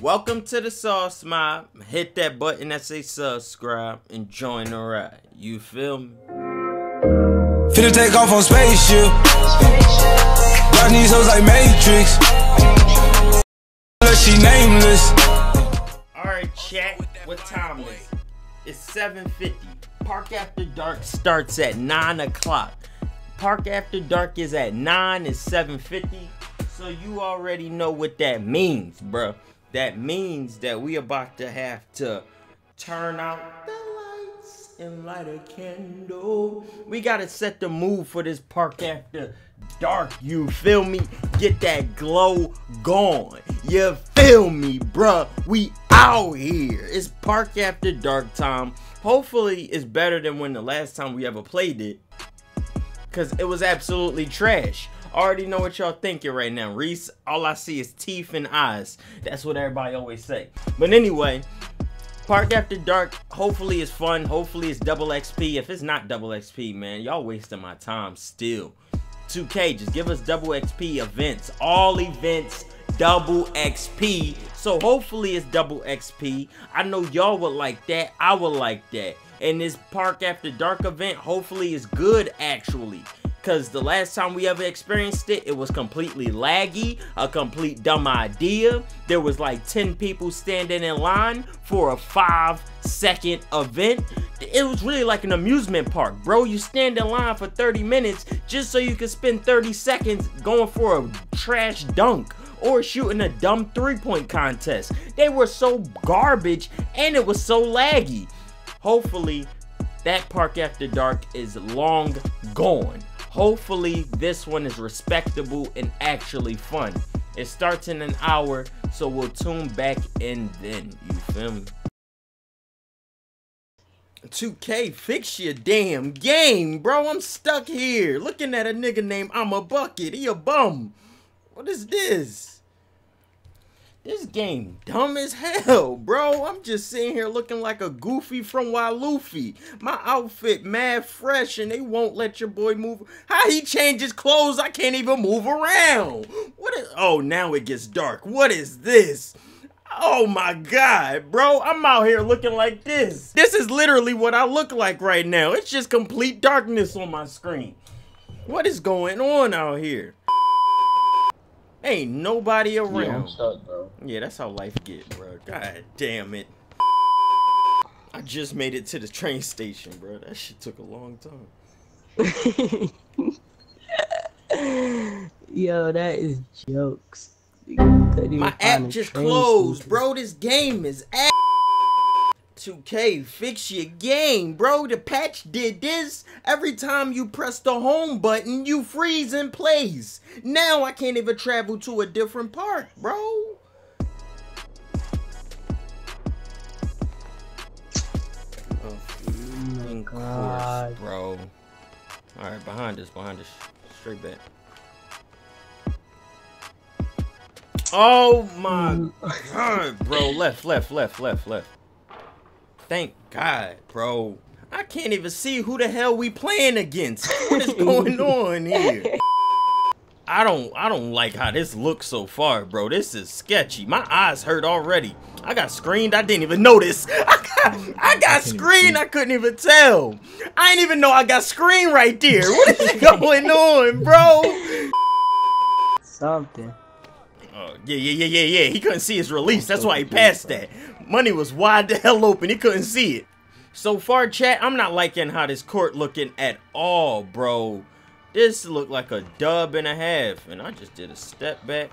Welcome to the Sauce Mob. Hit that button that say subscribe and join the ride. You feel me? Finna take off on spaceship. Got these hoes like Matrix. She nameless. Alright, chat. What time is it? It's 7.50. Park After Dark starts at 9 o'clock. Park After Dark is at 9 and 7.50. So you already know what that means, bruh. That means that we about to have to turn out the lights and light a candle. We gotta set the mood for this Park After Dark, you feel me? Get that glow going. You feel me, bruh? We out here. It's Park After Dark time. Hopefully it's better than when the last time we ever played it. Cause it was absolutely trash. Already know what y'all thinking right now. Reese, all I see is teeth and eyes. That's what everybody always say. But anyway, Park After Dark, hopefully it's fun. Hopefully it's double XP. If it's not double XP, man, y'all wasting my time still. 2K, just give us double XP events. All events, double XP. So hopefully it's double XP. I know y'all would like that. I would like that. And this Park After Dark event, hopefully is good actually. Because the last time we ever experienced it, it was completely laggy, a complete dumb idea. There was like 10 people standing in line for a five second event. It was really like an amusement park, bro. You stand in line for 30 minutes just so you can spend 30 seconds going for a trash dunk or shooting a dumb three-point contest. They were so garbage and it was so laggy. Hopefully, that Park After Dark is long gone. Hopefully, this one is respectable and actually fun. It starts in an hour, so we'll tune back in then. You feel me? 2K, fix your damn game, bro. I'm stuck here looking at a nigga named I'm a bucket. He a bum. What is this? This game dumb as hell, bro. I'm just sitting here looking like a goofy from Walufi. My outfit mad fresh and they won't let your boy move. How he changes clothes? I can't even move around. What is Oh, now it gets dark. What is this? Oh my god, bro. I'm out here looking like this. This is literally what I look like right now. It's just complete darkness on my screen. What is going on out here? Ain't nobody around. Yeah, stuck, bro. Yeah, that's how life get, bro. God damn it. I just made it to the train station, bro. That shit took a long time. Yo, that is jokes. My app just closed, station. bro. This game is ass. 2K, fix your game, bro. The patch did this. Every time you press the home button, you freeze in place. Now I can't even travel to a different park, bro. Oh, course, bro. All right, behind us, behind us. Straight back. Oh my mm. god, bro. Left, left, left, left, left. Thank God, bro. I can't even see who the hell we playing against. What is going on here? I don't I don't like how this looks so far, bro. This is sketchy. My eyes hurt already. I got screened. I didn't even notice. I got I got screened. I couldn't even tell. I didn't even know I got screened right there. What is going on, bro? Something. Oh, yeah, yeah, yeah, yeah, yeah. He couldn't see his release. That's why he passed that. Money was wide the hell open. He couldn't see it. So far, chat, I'm not liking how this court looking at all, bro. This looked like a dub and a half. And I just did a step back.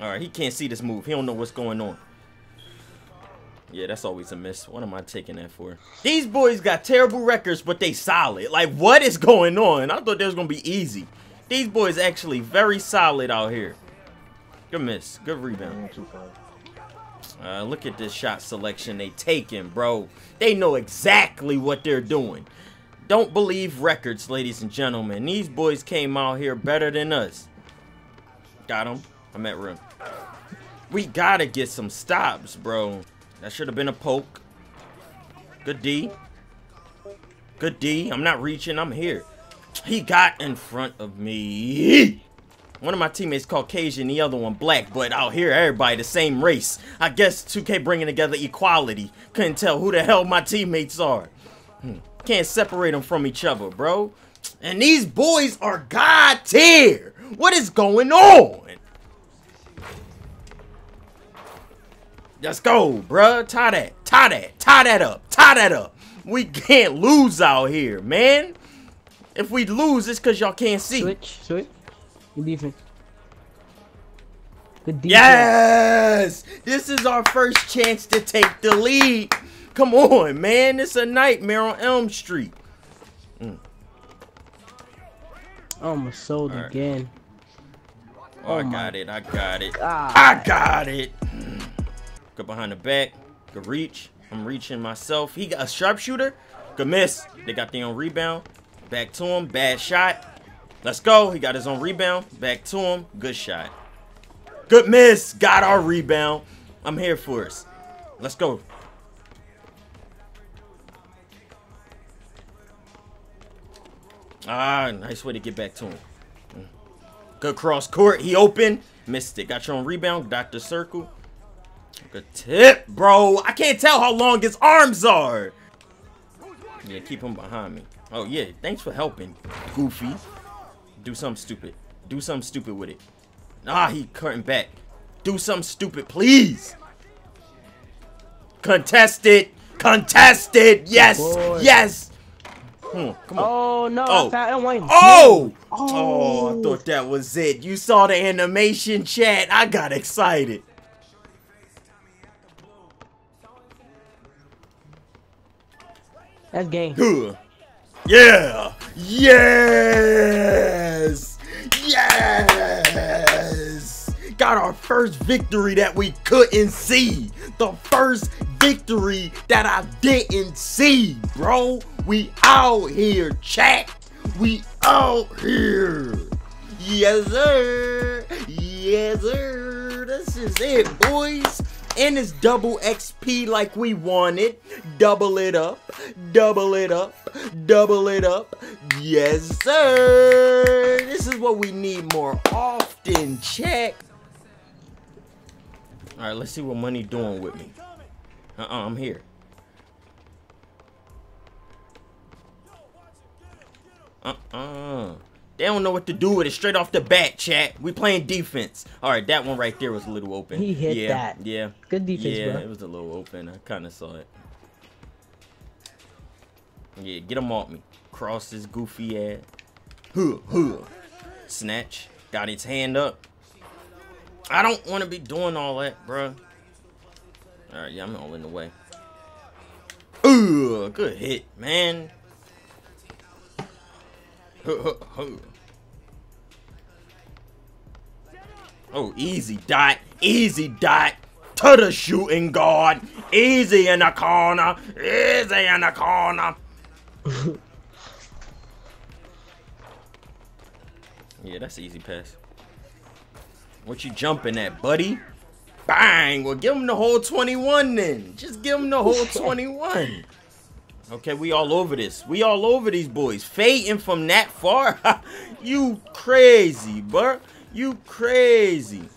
Alright, he can't see this move. He don't know what's going on. Yeah, that's always a miss. What am I taking that for? These boys got terrible records, but they solid. Like, what is going on? I thought they was going to be easy. These boys actually very solid out here. Good miss. Good rebound. Uh, look at this shot selection they taking, bro. They know exactly what they're doing. Don't believe records, ladies and gentlemen. These boys came out here better than us. Got him. I'm at rim. We gotta get some stops, bro. That should have been a poke. Good D. Good D. I'm not reaching. I'm here. He got in front of me. One of my teammates Caucasian, the other one black, but out here everybody the same race. I guess 2K bringing together equality. Couldn't tell who the hell my teammates are. Hmm. Can't separate them from each other, bro. And these boys are god tier. What is going on? Let's go, bruh. Tie that. Tie that. Tie that up. Tie that up. We can't lose out here, man. If we lose, it's because y'all can't see. Switch, switch. Good defense. Good defense. Yes! This is our first chance to take the lead. Come on, man. It's a nightmare on Elm Street. Mm. Almost sold right. again. Oh, oh I got it. I got it. God. I got it. Go behind the back. Good reach. I'm reaching myself. He got a sharpshooter. Good miss. They got their own rebound. Back to him. Bad shot. Let's go. He got his own rebound. Back to him. Good shot. Good miss. Got our rebound. I'm here for us. Let's go. Ah, nice way to get back to him. Good cross court. He open. Missed it. Got your own rebound. Dr. Circle. Good tip, bro. I can't tell how long his arms are. Yeah, keep him behind me. Oh, yeah. Thanks for helping, Goofy. Do something stupid. Do something stupid with it. Ah, he cutting back. Do something stupid, please. Contested. Contested. Yes. Boy. Yes. Hmm, come on. Oh, no. Oh. I found Wayne. Oh! Oh. Oh, I thought that was it. You saw the animation chat. I got excited. That's game. Huh. Yeah! Got our first victory that we couldn't see. The first victory that I didn't see, bro. We out here, chat. We out here. Yes, sir. Yes, sir. This is it, boys. And it's double XP like we wanted. Double it up. Double it up. Double it up. Yes, sir. This is what we need more often. Check. All right, let's see what money doing with me. Uh-uh, I'm here. Uh-uh. They don't know what to do with it straight off the bat, chat. We playing defense. All right, that one right there was a little open. He hit yeah, that. Yeah. Good defense, yeah, bro. it was a little open. I kind of saw it. Yeah, get him off me. Cross his goofy ass. Huh, huh. Snatch. Got his hand up. I don't want to be doing all that, bruh. All right, yeah, I'm all in the way. Ooh, good hit, man. Oh, easy dot, easy dot to the shooting guard. Easy in the corner, easy in the corner. yeah, that's easy pass. What you jumping at, buddy? Bang! Well, give him the whole 21 then. Just give him the whole 21. Okay, we all over this. We all over these boys. Fading from that far? you crazy, bruh. You crazy.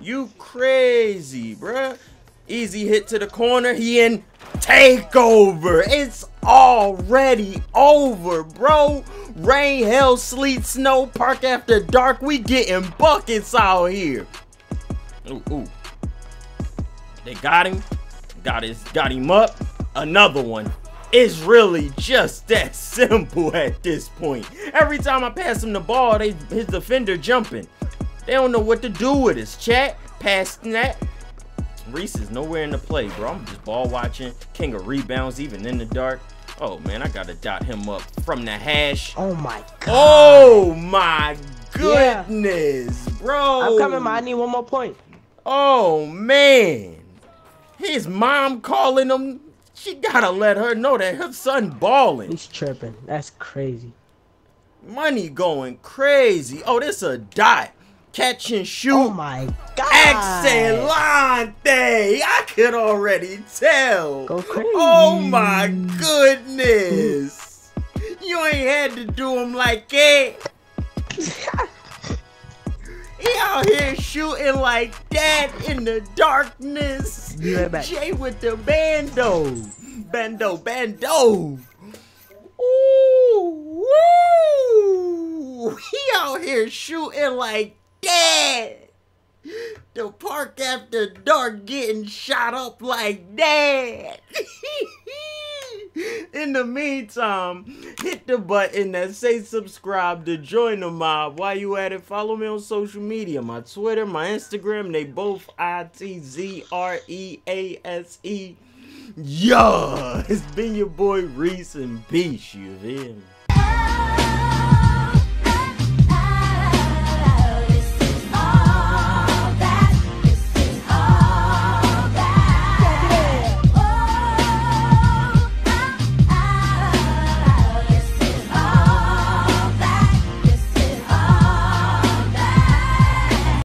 You crazy, bruh. Easy hit to the corner. He in takeover. It's already over, bro. Rain, hell, sleet, snow, park after dark. We getting buckets out here. Ooh, ooh. They got him. Got his got him up. Another one. It's really just that simple at this point. Every time I pass him the ball, they his defender jumping. They don't know what to do with his chat. Pass snap. Reese is nowhere in the play, bro. I'm just ball watching. King of rebounds, even in the dark. Oh man, I gotta dot him up from the hash. Oh my god. Oh my goodness, yeah. bro. I'm coming, man. I need one more point. Oh man. His mom calling him. She gotta let her know that her son balling. He's tripping. That's crazy. Money going crazy. Oh, this a dot. Catch and shoot. Oh my god. Excellente. I could already tell. Go crazy. Oh my goodness. you ain't had to do him like that. He out here shooting like that in the darkness. Be right back. Jay with the bando. Bando, bando. Ooh, woo. He out here shooting like The park after dark getting shot up like that. In the meantime, hit the button that say subscribe to join the mob. While you at it, follow me on social media. My Twitter, my Instagram, they both I-T-Z-R-E-A-S-E. Yeah, it's been your boy Reese and Peace, you feel me?